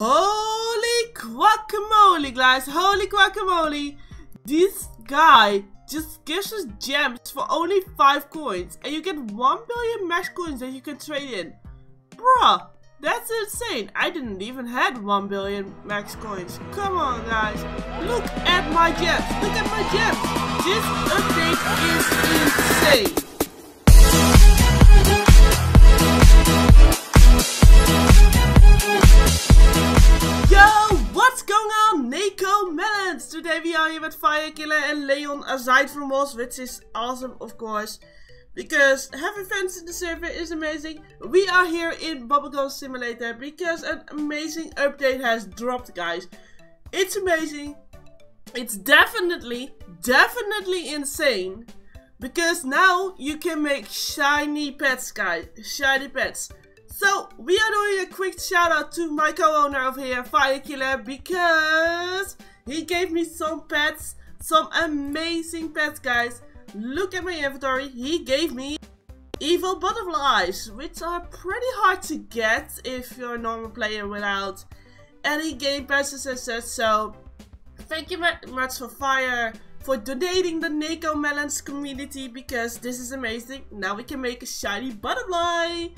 Holy guacamole, guys! Holy guacamole! This guy just gives us gems for only 5 coins. And you get 1 billion max coins that you can trade in. Bruh, that's insane. I didn't even had 1 billion max coins. Come on, guys. Look at my gems. Look at my gems. This update is insane. With Firekiller and Leon aside from us, which is awesome of course. Because having fans in the server is amazing. We are here in Bubblegum Simulator because an amazing update has dropped guys. It's amazing. It's definitely, definitely insane. Because now you can make shiny pets guys. Shiny pets. So, we are doing a quick shout out to my co-owner over here, Firekiller, because he gave me some pets, some amazing pets, guys. Look at my inventory. He gave me evil butterflies, which are pretty hard to get if you're a normal player without any game passes and such. So, thank you very much for Fire for donating the Neko Melons community because this is amazing. Now we can make a shiny butterfly.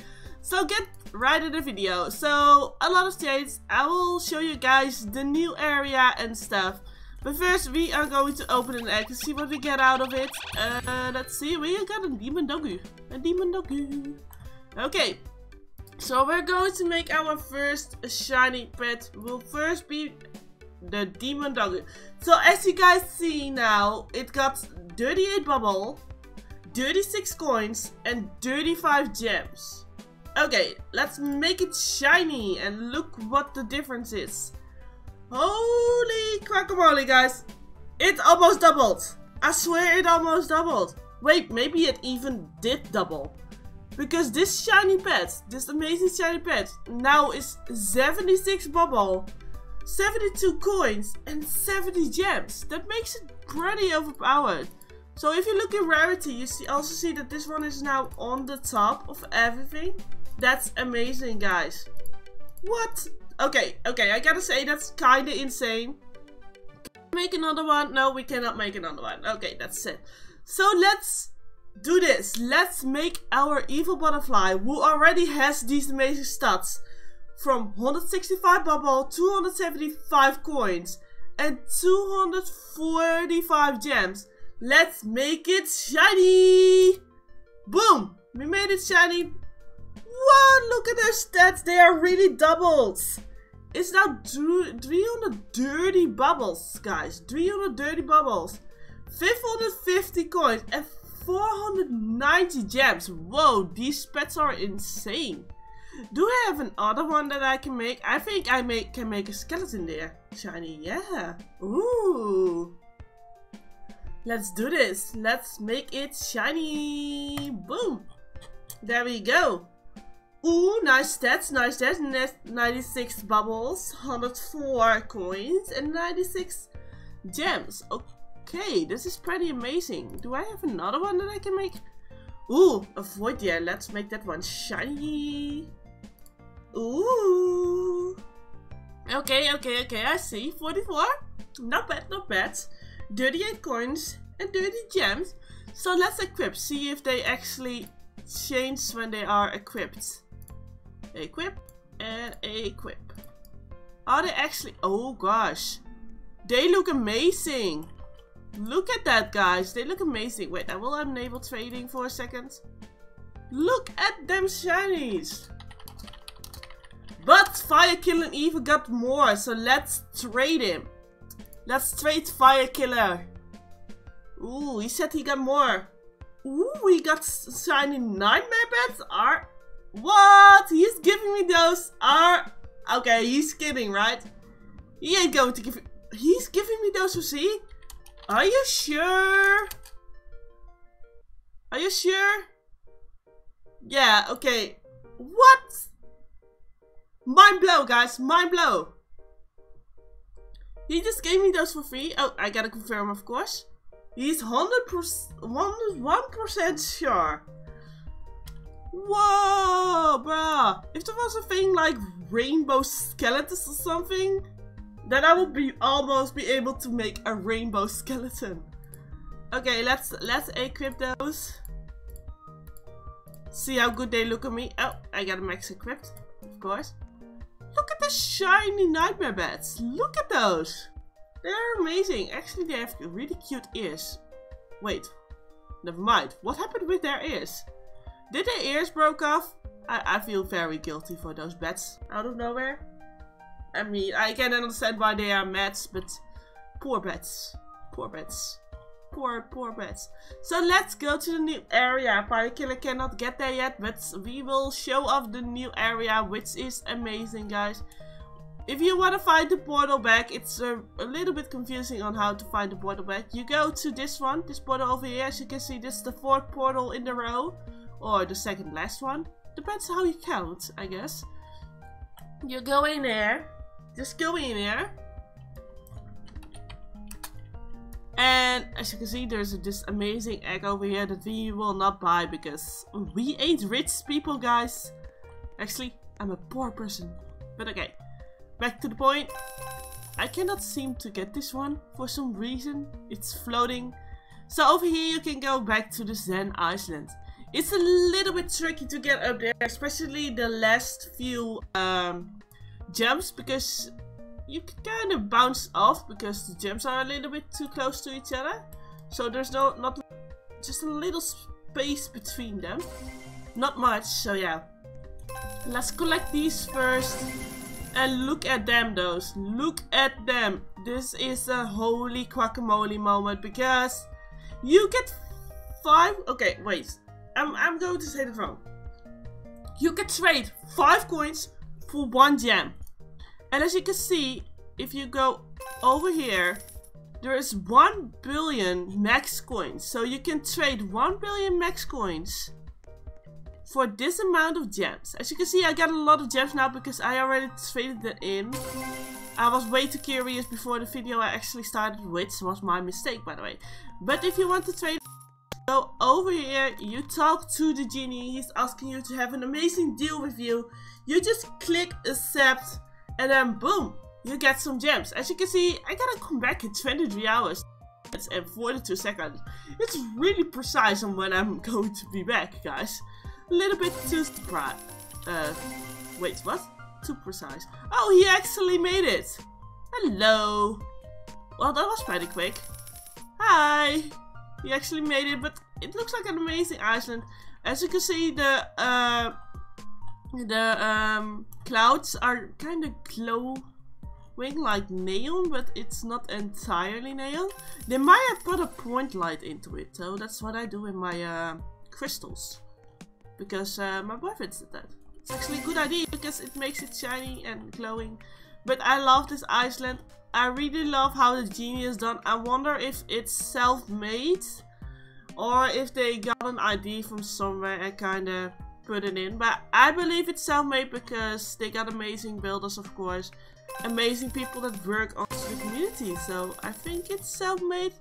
So get right in the video. So a lot of states, I will show you guys the new area and stuff. But first we are going to open an egg and see what we get out of it. Uh, let's see, we got a demon doggy. A demon doggy. Okay. So we're going to make our first shiny pet. Will first be the demon doggy. So as you guys see now, it got 38 bubble, 36 coins, and 35 gems. Okay, let's make it shiny and look what the difference is. Holy guacamole, guys. It almost doubled. I swear it almost doubled. Wait, maybe it even did double. Because this shiny pet, this amazing shiny pet, now is 76 bubble, 72 coins, and 70 gems. That makes it pretty overpowered. So if you look in rarity, you see also see that this one is now on the top of everything. That's amazing, guys. What? Okay, okay, I gotta say that's kinda insane. Make another one? No, we cannot make another one. Okay, that's it. So let's do this. Let's make our evil butterfly who already has these amazing stats. From 165 bubble, 275 coins, and 245 gems. Let's make it shiny! Boom! We made it shiny. What? Look at their stats. They are really doubled. It's now 300 dirty bubbles, guys. 300 dirty bubbles. 550 coins and 490 gems. Whoa, these pets are insane. Do I have another one that I can make? I think I make can make a skeleton there. Shiny, yeah. Ooh. Let's do this. Let's make it shiny. Boom. There we go. Ooh, nice stats, nice stats. 96 bubbles, 104 coins, and 96 gems. Okay, this is pretty amazing. Do I have another one that I can make? Ooh, a void, yeah. Let's make that one shiny. Ooh. Okay, okay, okay, I see. 44. Not bad, not bad. 38 coins and 30 gems. So let's equip, see if they actually change when they are equipped. Equip and equip. Are they actually... Oh gosh. They look amazing. Look at that guys. They look amazing. Wait, I will enable trading for a second. Look at them shinies. But Fire Killer even got more. So let's trade him. Let's trade Fire Killer. Ooh, he said he got more. Ooh, we got shiny nightmare bats. Are what? He's giving me those are okay, he's kidding, right? He ain't going to give he's giving me those for see? Are you sure? Are you sure? Yeah, okay. What? Mind blow, guys. Mind blow. He just gave me those for free. Oh, I gotta confirm, of course. He's 100%, 101% sure. Whoa, bruh. If there was a thing like rainbow skeletons or something, then I would be almost be able to make a rainbow skeleton. Okay, let's let's equip those. See how good they look on me. Oh, I got a max equipped, of course. Look at the shiny nightmare bats. Look at those. They're amazing. Actually, they have really cute ears. Wait, never mind. What happened with their ears? Did their ears broke off? I, I feel very guilty for those bats out of nowhere. I mean, I can understand why they are mad, but poor bats. Poor bats. Poor, poor bats. So let's go to the new area. Fire Killer cannot get there yet, but we will show off the new area, which is amazing, guys. If you want to find the portal back, it's a, a, little bit confusing on how to find the portal back. You go to this one, this portal over here. As you can see, this is the fourth portal in the row. Or the second last one. Depends how you count, I guess. You go in there. Just go in there. And as you can see, there's this amazing egg over here that we will not buy because we ain't rich people, guys. Actually, I'm a poor person. But okay, back to the point. I cannot seem to get this one for some reason. It's floating. So over here you can go back to the Zen Island. It's a little bit tricky to get up there, especially the last few um, jumps because you kind of bounce off because the jumps are a little bit too close to each other. So there's no not just a little space between them. Not much, so yeah. Let's collect these first. And look at them those. Look at them. This is a holy guacamole moment because you get five okay wait. I'm I'm going to say it wrong. You can trade five coins for one gem. And as you can see, if you go over here, there is 1 billion max coins. So you can trade 1 billion max coins for this amount of gems. As you can see, I got a lot of gems now because I already traded them in. I was way too curious before the video I actually started, which was my mistake by the way. But if you want to trade, go over here, you talk to the genie, he's asking you to have an amazing deal with you. You just click accept and then boom, you get some gems. As you can see, I gotta come back in 23 hours and 42 seconds. It's really precise on when I'm going to be back, guys. A little bit too surprised. Uh, wait, what? Too precise. Oh, he actually made it. Hello. Well, that was pretty quick. Hi. He actually made it, but it looks like an amazing island. As you can see, the uh, the um, clouds are kind of glowing like neon, but it's not entirely neon. They might have put a point light into it, so that's what I do with my uh, crystals. Because uh, my boyfriend did that. It's actually a good idea because it makes it shiny and glowing. But I love this island. I really love how the genie is done. I wonder if it's self-made or if they got an idea from somewhere and kind of put it in. But I believe it's self-made because they got amazing builders, of course. Amazing people that work on the community. So I think it's self-made.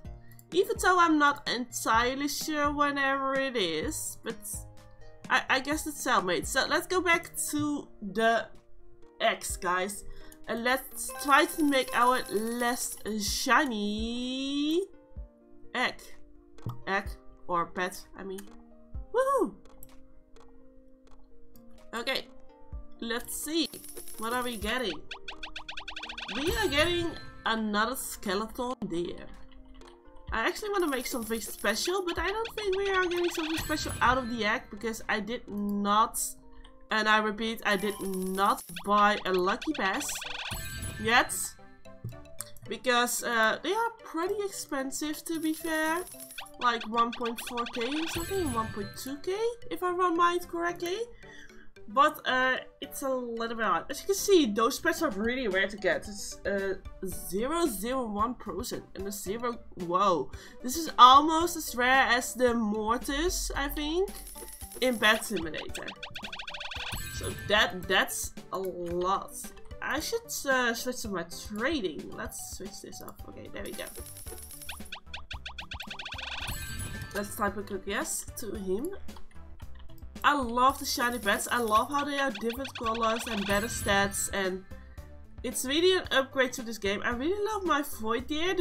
Even though I'm not entirely sure whenever it is. But I, I guess it's self-made. So let's go back to the X, guys. And let's try to make our less shiny egg. Egg. Or pet, I mean. Woohoo! Okay, let's see. What are we getting? We are getting another skeleton there. I actually want to make something special, but I don't think we are getting something special out of the egg because I did not, and I repeat, I did not buy a lucky pass yet. Because uh, they are pretty expensive to be fair. Like 1.4k or something, 1.2k if I remember correctly. But uh, it's a little bit odd. As you can see, those pets are really rare to get. It's uh, 001% and a 0... Whoa. This is almost as rare as the Mortuus, I think, in Pet Simulator. So that that's a lot. I should uh, switch to my trading. Let's switch this off. Okay, there we go. Let's type a quick yes to him. I love the shiny pets. I love how they are different colors and better stats and it's really an upgrade to this game. I really love my Void Deer.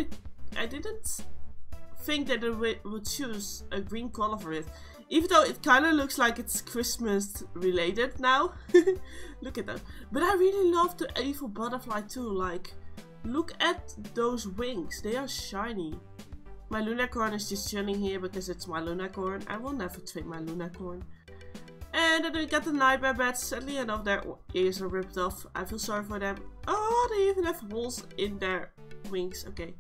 I didn't think that they would choose a green color for it. Even though it kind of looks like it's Christmas related now. look at that. But I really love the evil butterfly too. Like, look at those wings. They are shiny. My Lunacorn is just chilling here because it's my Lunacorn. I will never trade my Lunacorn. And then we got the Nightmare Bats. Sadly enough, their ears are ripped off. I feel sorry for them. Oh, they even have holes in their wings. Okay.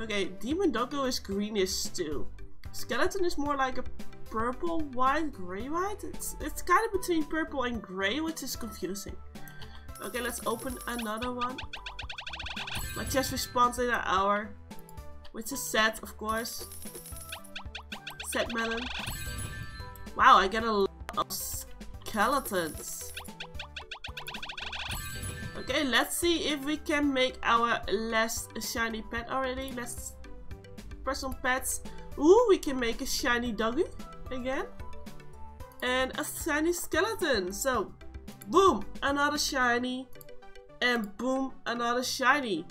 Okay, Demon Doggo is greenish too. Skeleton is more like a purple, white, grey, white. It's, it's kind of between purple and grey, which is confusing. Okay, let's open another one. My chest responds in an hour. Which is sad, of course. Sad melon. Wow, I get a lot of skeletons. Okay, let's see if we can make our last shiny pet already. Let's press on pets. Ooh, we can make a shiny doggy again. And a shiny skeleton. So, boom, another shiny. And boom, another shiny.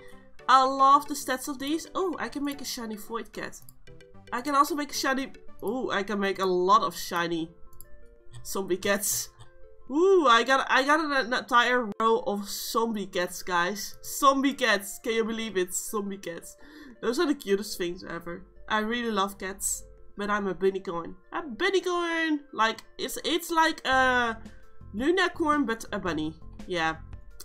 I love the stats of these. Oh, I can make a shiny void cat. I can also make a shiny... Oh, I can make a lot of shiny zombie cats. Ooh, I got I got an entire row of zombie cats, guys. Zombie cats. Can you believe it? Zombie cats. Those are the cutest things ever. I really love cats but I'm a bunnycorn. A bunnycorn! Like, it's it's like a Lunacorn, but a bunny. Yeah,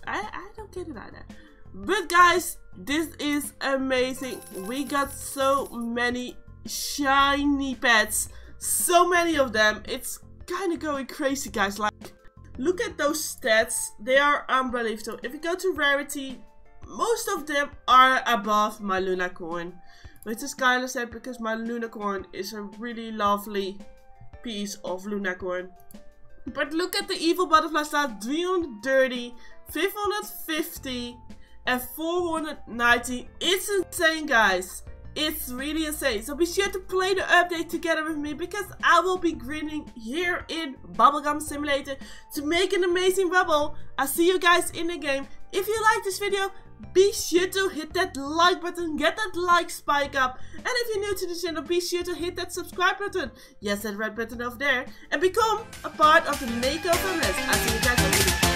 I, I don't get it either. But guys, this is amazing. We got so many shiny pets. So many of them. It's kind of going crazy, guys. Like, look at those stats. They are unbelievable. If you go to rarity, most of them are above my Lunacorn. Which kind of sad because my Lunacorn is a really lovely piece of Lunacorn. But look at the evil butterfly star 330, 550 and 490. It's insane guys. It's really insane. So be sure to play the update together with me because I will be grinning here in Bubblegum Simulator to make an amazing bubble. I'll see you guys in the game. If you like this video, be sure to hit that like button, get that like spike up. And if you're new to the channel, be sure to hit that subscribe button. Yes, that red button over there. And become a part of the Mako family. I'll see you guys